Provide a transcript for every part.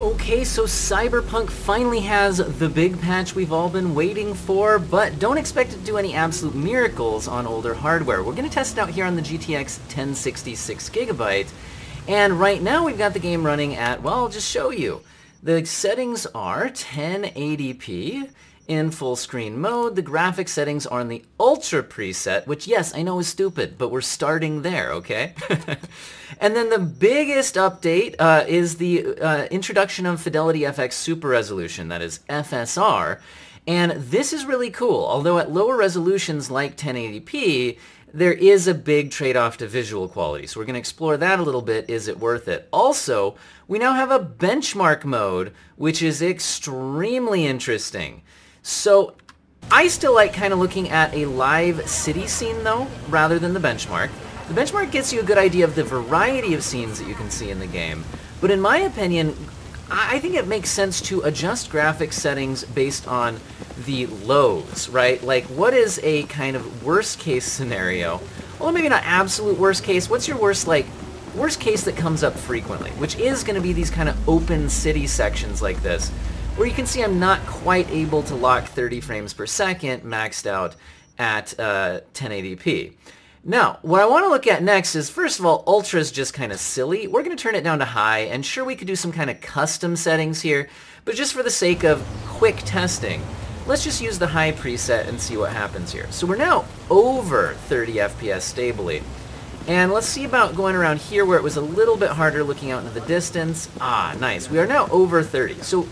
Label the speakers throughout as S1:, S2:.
S1: Okay, so Cyberpunk finally has the big patch we've all been waiting for, but don't expect it to do any absolute miracles on older hardware. We're going to test it out here on the GTX 1060 6 gigabyte, and right now we've got the game running at, well, I'll just show you. The settings are 1080p, in full screen mode. The graphic settings are in the Ultra preset, which yes, I know is stupid, but we're starting there, okay? and then the biggest update uh, is the uh, introduction of Fidelity FX Super Resolution, that is FSR. And this is really cool, although at lower resolutions like 1080p, there is a big trade-off to visual quality. So we're going to explore that a little bit. Is it worth it? Also, we now have a benchmark mode, which is extremely interesting. So I still like kind of looking at a live city scene though, rather than the benchmark. The benchmark gets you a good idea of the variety of scenes that you can see in the game, but in my opinion, I think it makes sense to adjust graphics settings based on the lows, right? Like, what is a kind of worst case scenario? Well, maybe not absolute worst case. What's your worst, like, worst case that comes up frequently? Which is going to be these kind of open city sections like this, where you can see I'm not quite able to lock 30 frames per second maxed out at uh, 1080p. Now, what I want to look at next is, first of all, Ultra is just kind of silly. We're going to turn it down to high, and sure, we could do some kind of custom settings here, but just for the sake of quick testing, let's just use the high preset and see what happens here. So we're now over 30 FPS stably. And let's see about going around here where it was a little bit harder looking out into the distance. Ah, nice. We are now over 30. So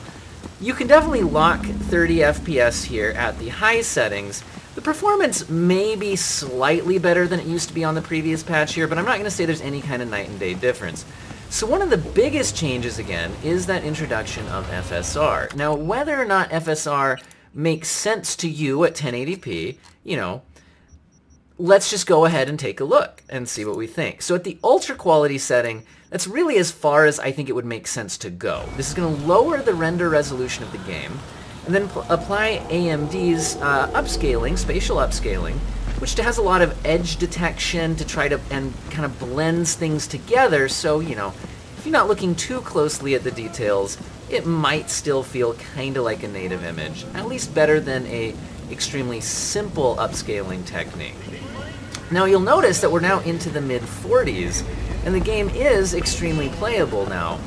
S1: you can definitely lock 30 FPS here at the high settings. The performance may be slightly better than it used to be on the previous patch here, but I'm not going to say there's any kind of night and day difference. So one of the biggest changes, again, is that introduction of FSR. Now, whether or not FSR makes sense to you at 1080p, you know, let's just go ahead and take a look and see what we think. So at the ultra quality setting, that's really as far as I think it would make sense to go. This is going to lower the render resolution of the game, and then apply AMD's uh, upscaling, spatial upscaling, which has a lot of edge detection to try to, and kind of blends things together, so, you know, if you're not looking too closely at the details, it might still feel kind of like a native image, at least better than a extremely simple upscaling technique. Now you'll notice that we're now into the mid 40s, and the game is extremely playable now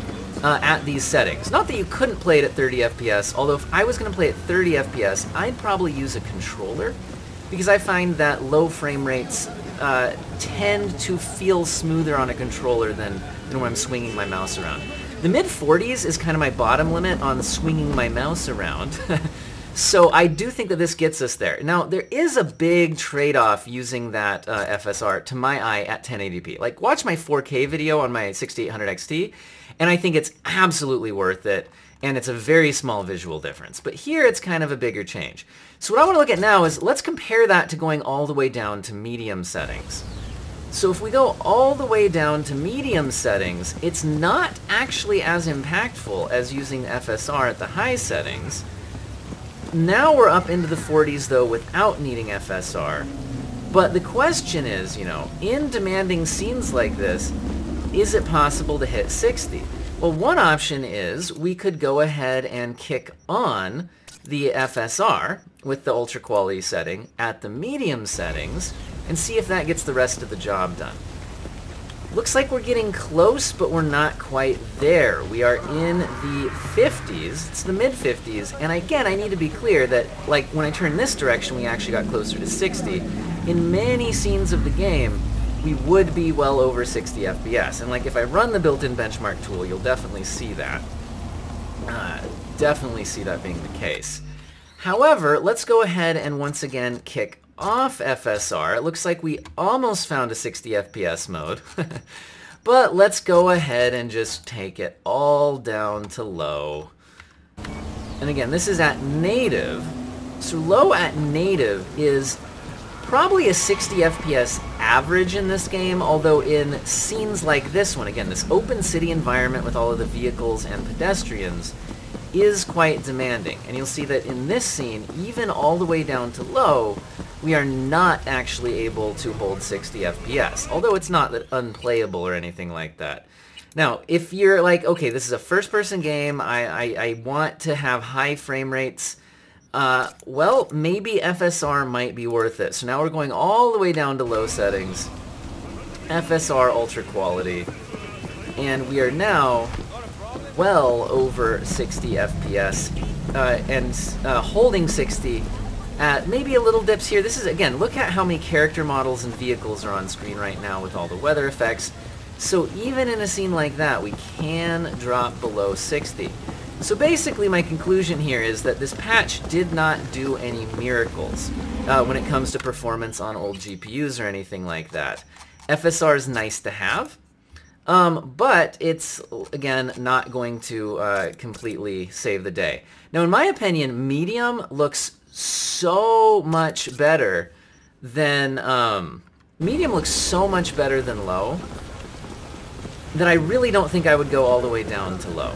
S1: uh, at these settings. Not that you couldn't play it at 30 FPS, although if I was going to play at 30 FPS, I'd probably use a controller, because I find that low frame rates uh, tend to feel smoother on a controller than, than when I'm swinging my mouse around. The mid 40s is kind of my bottom limit on swinging my mouse around. So I do think that this gets us there. Now, there is a big trade-off using that uh, FSR to my eye at 1080p. Like, watch my 4K video on my 6800 XT, and I think it's absolutely worth it, and it's a very small visual difference. But here, it's kind of a bigger change. So what I want to look at now is, let's compare that to going all the way down to medium settings. So if we go all the way down to medium settings, it's not actually as impactful as using FSR at the high settings, now we're up into the 40s, though, without needing FSR. But the question is, you know, in demanding scenes like this, is it possible to hit 60? Well, one option is we could go ahead and kick on the FSR with the ultra quality setting at the medium settings and see if that gets the rest of the job done. Looks like we're getting close, but we're not quite there. We are in the 50s. It's the mid-50s. And again, I need to be clear that, like, when I turn this direction, we actually got closer to 60. In many scenes of the game, we would be well over 60 FPS. And, like, if I run the built-in benchmark tool, you'll definitely see that. Uh, definitely see that being the case. However, let's go ahead and once again kick off FSR, it looks like we almost found a 60 FPS mode. but let's go ahead and just take it all down to low. And again, this is at native. So low at native is probably a 60 FPS average in this game, although in scenes like this one, again, this open city environment with all of the vehicles and pedestrians, is quite demanding. And you'll see that in this scene, even all the way down to low, we are not actually able to hold 60 FPS, although it's not that unplayable or anything like that. Now, if you're like, okay, this is a first-person game, I, I, I, want to have high frame rates, uh, well, maybe FSR might be worth it. So now we're going all the way down to low settings, FSR Ultra Quality, and we are now well over 60 FPS, uh, and uh, holding 60 at maybe a little dips here. This is, again, look at how many character models and vehicles are on screen right now with all the weather effects. So even in a scene like that, we can drop below 60. So basically my conclusion here is that this patch did not do any miracles uh, when it comes to performance on old GPUs or anything like that. FSR is nice to have, um, but it's, again, not going to uh, completely save the day. Now, in my opinion, medium looks so much better than... Um, medium looks so much better than low that I really don't think I would go all the way down to low.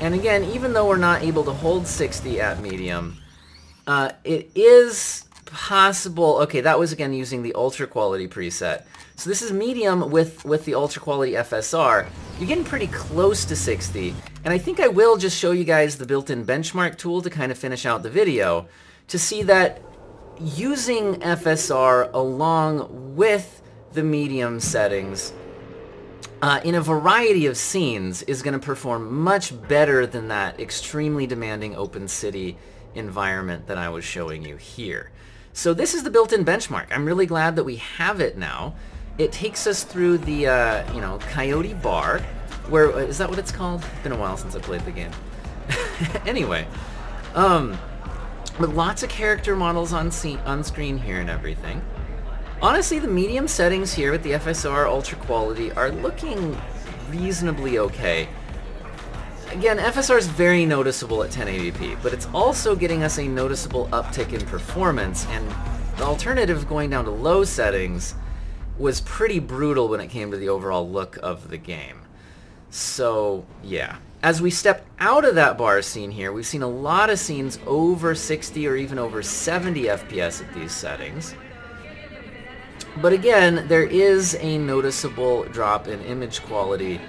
S1: And again, even though we're not able to hold 60 at medium, uh, it is possible... Okay, that was again using the ultra quality preset. So this is medium with, with the ultra quality FSR. You're getting pretty close to 60. And I think I will just show you guys the built-in benchmark tool to kind of finish out the video to see that using FSR along with the medium settings uh, in a variety of scenes is going to perform much better than that extremely demanding open city environment that I was showing you here. So this is the built-in benchmark. I'm really glad that we have it now. It takes us through the, uh, you know, Coyote Bar, where, uh, is that what it's called? It's been a while since I played the game. anyway, um, with lots of character models on, on screen here and everything. Honestly, the medium settings here with the FSR Ultra Quality are looking reasonably okay. Again, FSR is very noticeable at 1080p, but it's also getting us a noticeable uptick in performance, and the alternative of going down to low settings was pretty brutal when it came to the overall look of the game. So, yeah. As we step out of that bar scene here, we've seen a lot of scenes over 60 or even over 70 FPS at these settings. But again, there is a noticeable drop in image quality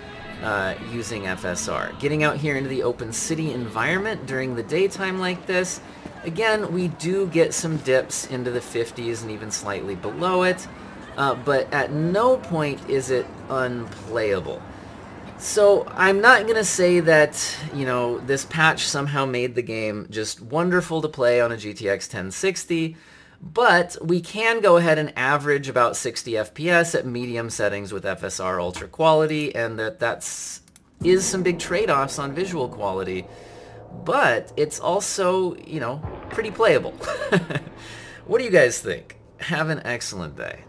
S1: uh, using FSR. Getting out here into the open city environment during the daytime like this, again, we do get some dips into the 50s and even slightly below it, uh, but at no point is it unplayable. So I'm not going to say that, you know, this patch somehow made the game just wonderful to play on a GTX 1060, but we can go ahead and average about 60 FPS at medium settings with FSR Ultra Quality, and that that's is some big trade-offs on visual quality, but it's also, you know, pretty playable. what do you guys think? Have an excellent day.